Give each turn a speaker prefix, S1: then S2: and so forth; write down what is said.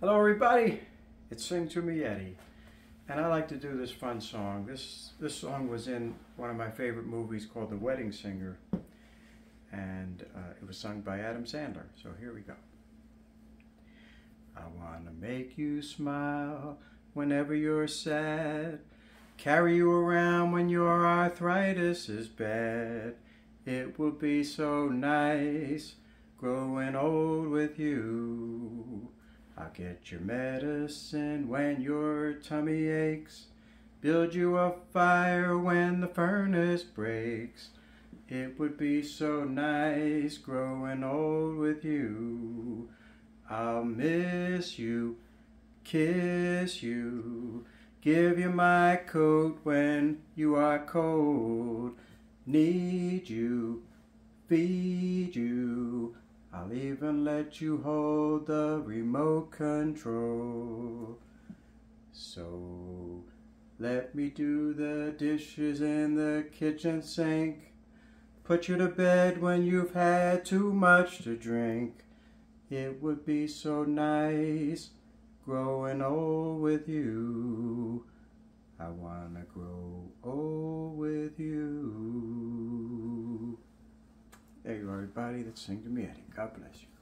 S1: Hello everybody, it's Sing to Me Eddie, and I like to do this fun song. This this song was in one of my favorite movies called The Wedding Singer, and uh, it was sung by Adam Sandler. So here we go. I wanna make you smile whenever you're sad, carry you around when your arthritis is bad. It will be so nice growing old with you. I'll get your medicine when your tummy aches. Build you a fire when the furnace breaks. It would be so nice growing old with you. I'll miss you, kiss you, give you my coat when you are cold. Need you, feed you, I'll even let you hold the remote control. So let me do the dishes in the kitchen sink. Put you to bed when you've had too much to drink. It would be so nice growing old with you. I wanna grow old with you. You everybody. Let's sing to me. God bless you.